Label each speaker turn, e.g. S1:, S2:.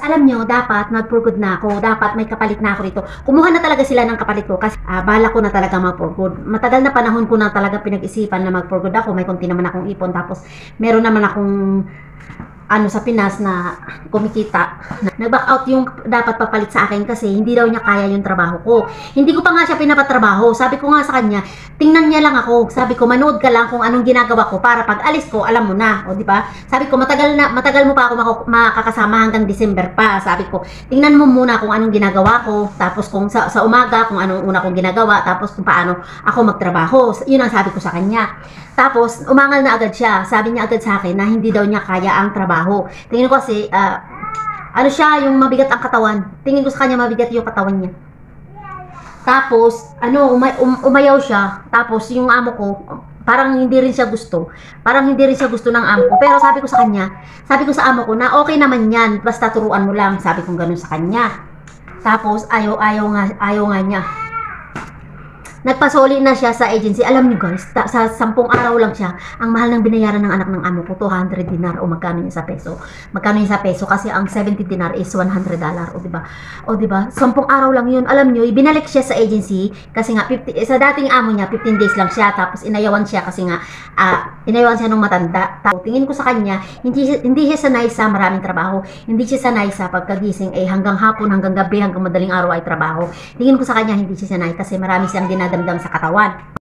S1: Alam nyo, dapat nag-for good na ako. Dapat may kapalit na ako rito. Kumuha na talaga sila ng kapalit ko kasi ah, bala ko na talaga mag-for good. Matagal na panahon ko na talaga pinag-isipan na mag-for good ako. May konti naman akong ipon. Tapos meron naman akong ano sa Pinas na kumikita. Nag-back out yung dapat papalit sa akin kasi hindi daw niya kaya yung trabaho ko. Hindi ko pa nga siya pinapatrabaho. Sabi ko nga sa kanya, tingnan niya lang ako. Sabi ko, manood ka lang kung anong ginagawa ko para pag alis ko, alam mo na. O, di ba? Sabi ko, matagal na, matagal mo pa ako makakasama hanggang December pa. Sabi ko, tingnan mo muna kung anong ginagawa ko. Tapos kung sa, sa umaga, kung anong una kong ginagawa. Tapos kung paano ako magtrabaho. Yun ang sabi ko sa kanya. Tapos, umangal na agad siya. Sabi niya agad sa akin na hindi daw niya kaya ang trabaho. Tingin ko kasi, ah, ano siya, yung mabigat ang katawan. Tingin ko sa kanya mabigat yung katawan niya. Tapos, ano, umay, um- umayaw siya. Tapos, yung amo ko, parang hindi rin siya gusto. Parang hindi rin siya gusto ng amo ko. Pero sabi ko sa kanya, sabi ko sa amo ko na okay naman yan. Basta turuan mo lang. Sabi ko ganun sa kanya. Tapos, ayaw, ayaw nga, ayaw nga niya. Nagpasoli na siya sa agency. Alam niyo guys, ta- sa sampung araw lang siya, ang mahal ng binayaran ng anak ng amo ko, 200 dinar o magkano yun sa peso. Magkano yun sa peso kasi ang 70 dinar is 100 dollar, o di ba? O di ba? Sampung araw lang yun. Alam niyo, ibinalik siya sa agency kasi nga 50, eh, sa dating amo niya 15 days lang siya tapos inayawan siya kasi nga ah, inayawan siya nung matanda. Tapos tingin ko sa kanya, hindi hindi siya sanay sa maraming trabaho. Hindi siya sanay sa pagkagising eh hanggang hapon, hanggang gabi, hanggang madaling araw ay trabaho. Tingin ko sa kanya hindi siya sanay kasi marami siyang dinadamdam sa katawan.